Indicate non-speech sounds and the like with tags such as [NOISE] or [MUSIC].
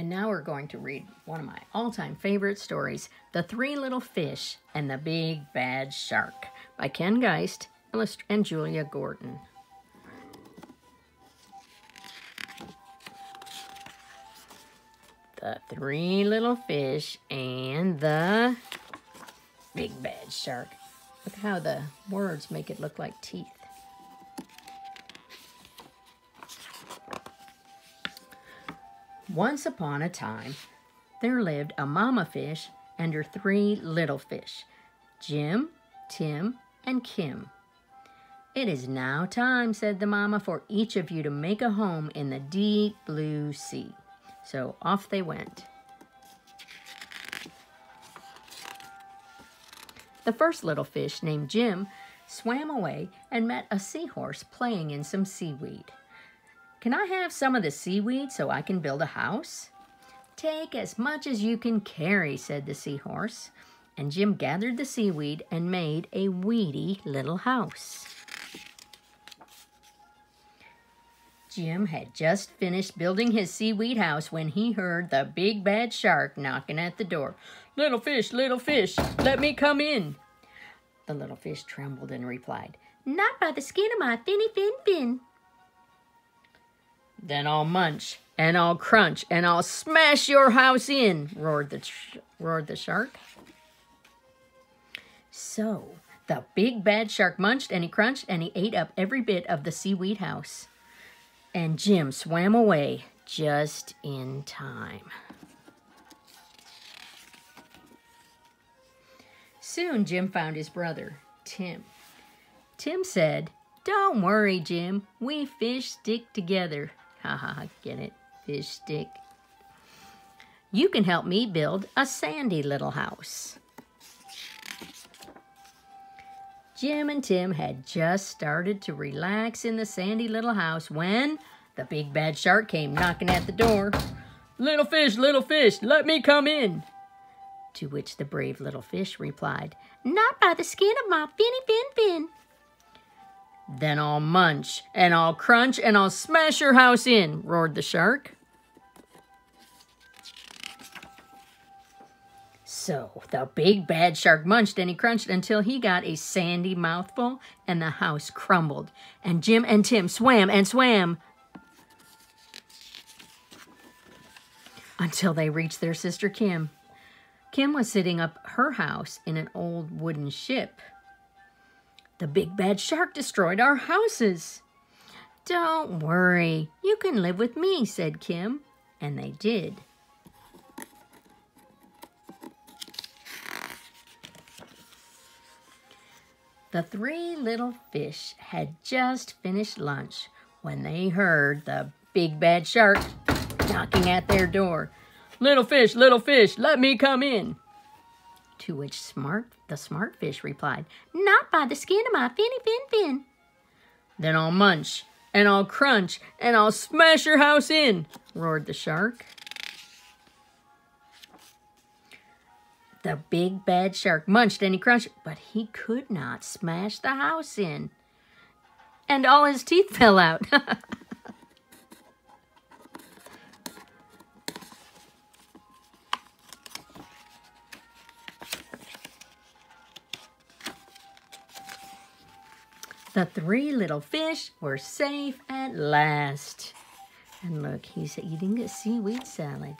And now we're going to read one of my all-time favorite stories, The Three Little Fish and the Big Bad Shark by Ken Geist and Julia Gorton. The Three Little Fish and the Big Bad Shark. Look how the words make it look like teeth. Once upon a time, there lived a mama fish and her three little fish, Jim, Tim, and Kim. It is now time, said the mama, for each of you to make a home in the deep blue sea. So off they went. The first little fish, named Jim, swam away and met a seahorse playing in some seaweed. Can I have some of the seaweed so I can build a house? Take as much as you can carry, said the seahorse. And Jim gathered the seaweed and made a weedy little house. Jim had just finished building his seaweed house when he heard the big bad shark knocking at the door. Little fish, little fish, let me come in. The little fish trembled and replied, Not by the skin of my finny fin fin. Then I'll munch and I'll crunch and I'll smash your house in, roared the, roared the shark. So the big bad shark munched and he crunched and he ate up every bit of the seaweed house. And Jim swam away just in time. Soon Jim found his brother, Tim. Tim said, Don't worry, Jim. We fish stick together. Haha, get it? Fish stick. You can help me build a sandy little house. Jim and Tim had just started to relax in the sandy little house when the big bad shark came knocking at the door. Little fish, little fish, let me come in. To which the brave little fish replied, Not by the skin of my finny fin fin. Then I'll munch, and I'll crunch, and I'll smash your house in, roared the shark. So the big bad shark munched and he crunched until he got a sandy mouthful and the house crumbled. And Jim and Tim swam and swam until they reached their sister Kim. Kim was sitting up her house in an old wooden ship. The big bad shark destroyed our houses. Don't worry, you can live with me, said Kim. And they did. The three little fish had just finished lunch when they heard the big bad shark knocking at their door. Little fish, little fish, let me come in. To which smart the smart fish replied, Not by the skin of my finny fin fin. Then I'll munch, and I'll crunch, and I'll smash your house in, roared the shark. The big bad shark munched and he crunched, but he could not smash the house in. And all his teeth fell out. [LAUGHS] The three little fish were safe at last. And look, he's eating a seaweed salad.